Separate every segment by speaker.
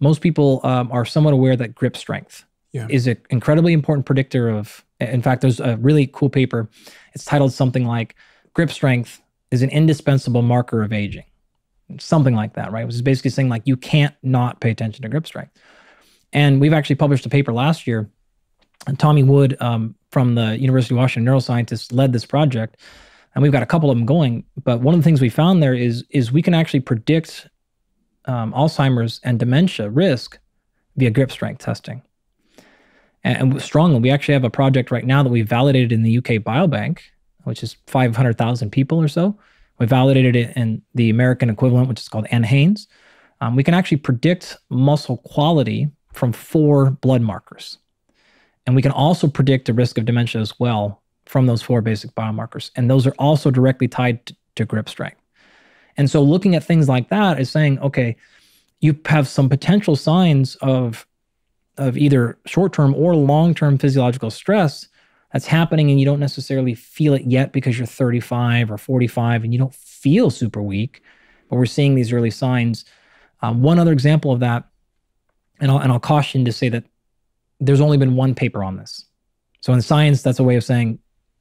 Speaker 1: most people um, are somewhat aware that grip strength
Speaker 2: Yeah.
Speaker 1: is an incredibly important predictor of. In fact, there's a really cool paper. It's titled something like "Grip Strength is an indispensable marker of aging," something like that, right? Which is basically saying like you can't not pay attention to grip strength. And we've actually published a paper last year. And Tommy Wood um, from the University of Washington neuroscientist led this project, and we've got a couple of them going. But one of the things we found there is is we can actually predict um, Alzheimer's and dementia risk via grip strength testing. And, and strongly, we actually have a project right now that we validated in the UK Biobank, which is 500,000 people or so. We validated it in the American equivalent, which is called NHANES. Um, we can actually predict muscle quality from four blood markers. And we can also predict the risk of dementia as well from those four basic biomarkers. And those are also directly tied to, to grip strength. And so looking at things like that is saying, okay, you have some potential signs of, of either short-term or long-term physiological stress that's happening and you don't necessarily feel it yet because you're 35 or 45 and you don't feel super weak, but we're seeing these early signs. Um, one other example of that, and I'll, and I'll caution to say that there's only been one paper on this. So in science, that's a way of saying,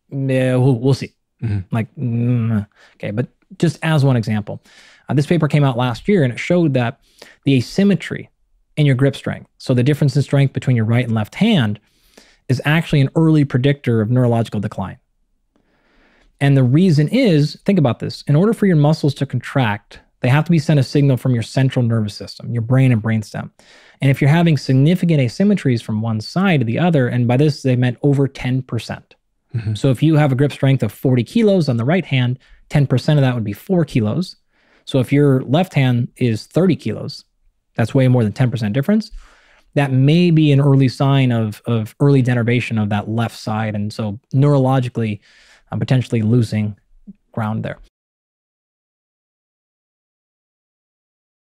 Speaker 1: yeah, we'll, we'll see.
Speaker 2: Mhm.
Speaker 1: Like, mm, okay, but just as one example, uh, this paper came out last year and it showed that the asymmetry in your grip strength, so the difference in strength between your right and left hand, is actually an early predictor of neurological decline. And the reason is think about this in order for your muscles to contract, they have to be sent a signal from your central nervous system, your brain and brainstem. And if you're having significant asymmetries from one side to the other, and by this they meant over 10%.
Speaker 2: Mhm.
Speaker 1: So if you have a grip strength of 40 kilos on the right hand, 10% of that would be four kilos. So if your left hand is 30 kilos, that's way more than 10% difference. That may be an early sign of, of early denervation of that left side. And so neurologically, I'm potentially losing ground there.